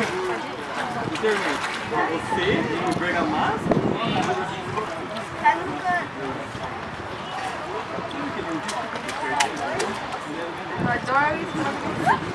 Internet. Você e o Bergamasco? Tá no canto. Adoro isso.